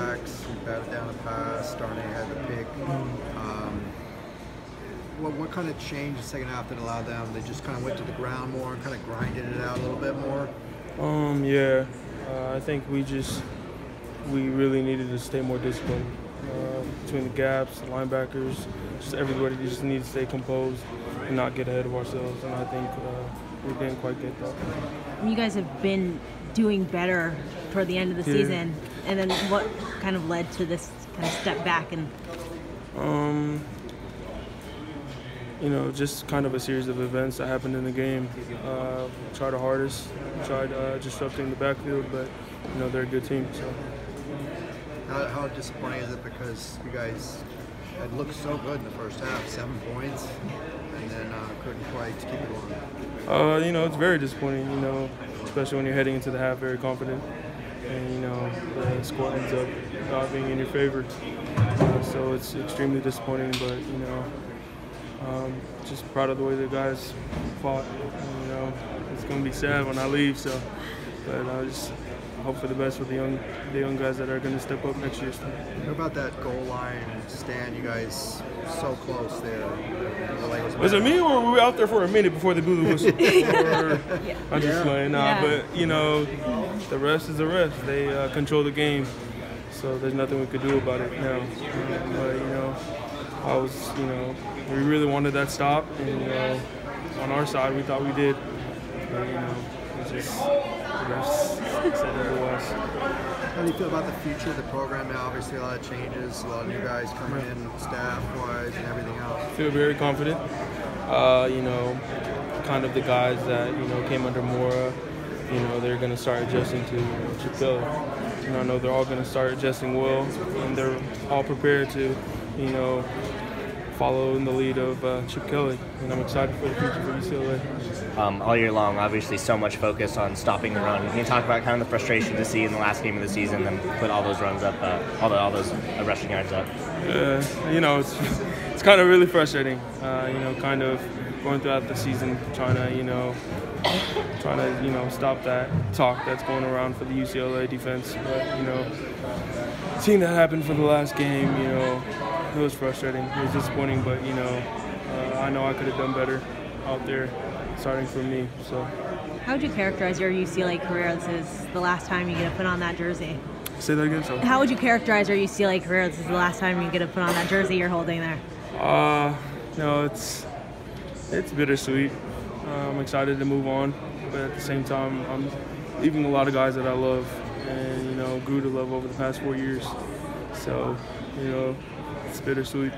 backs, batted down the pass, starting had the pick. Um, what, what kind of changed the second half that allowed them? They just kind of went to the ground more and kind of grinded it out a little bit more. Um, yeah, uh, I think we just we really needed to stay more disciplined uh, between the gaps, the linebackers, just everybody just needed to stay composed and not get ahead of ourselves. And I think uh, we didn't quite get that. You guys have been doing better toward the end of the Yeah. season, and then what kind of led to this kind of step back and Um, you know, just kind of a series of events that happened in the game. Uh, tried our hardest, tried uh, disrupting the backfield, but you know they're a good team. So How, how disappointing is it because you guys had looked so good in the first half, seven points, and then uh, couldn't quite keep it on? uh, you know it's very disappointing. You know, especially when you're heading into the half very confident, and you know the score ends up not being in your favor. Uh, so it's extremely disappointing, but you know. Um, just proud of the way the guys fought. And, you know, it's gonna be sad when I leave. So, but I just hope for the best with the young, the young guys that are gonna step up next year. What about that goal line stand? You guys so close there. Like was Was it me or were we out there for a minute before the blew the whistle? Or- I'm just playing, nah. Yeah. But you know, the rest is the rest. They uh, control the game, so there's nothing we could do about it now. Um, but you know, I was, you know, we really wanted that stop, and you know, on our side we thought we did. But you know, it's just the rest said otherwise. How do you feel about the future of the program now? Obviously, a lot of changes, a lot of new guys coming in, staff-wise, and everything else. Feel very confident. Uh, you know, kind of the guys that you know came under Mora. You know, they're going to start adjusting to you know, Chip Kelly. You know, I know they're all going to start adjusting well, and they're all prepared to, you know, follow in the lead of uh, Chip Kelly. And I'm excited for the future for UCLA. um, all year long. Obviously, so much focus on stopping the run. Can you talk about kind of the frustration to see in the last game of the season them put all those runs up, uh, all, the, all those uh, rushing yards up? Uh, you know, it's, it's kind of really frustrating. Uh, you know, kind of going throughout the season, trying to, you know, trying to, you know, stop that talk that's going around for the UCLA defense. But you know, seeing that happen for the last game, you know, it was frustrating. It was disappointing, but you know, uh, I know I could have done better out there, starting from me. So, how would you characterize your UCLA career? This is the last time you get to put on that jersey. say that again. So, How would you characterize your UCLA career? This is the last time you get to put on that jersey you're holding there. Uh, no, it's it's bittersweet. Uh, I'm excited to move on, but at the same time, I'm leaving a lot of guys that I love and you know grew to love over the past four years. So, you know, it's bittersweet.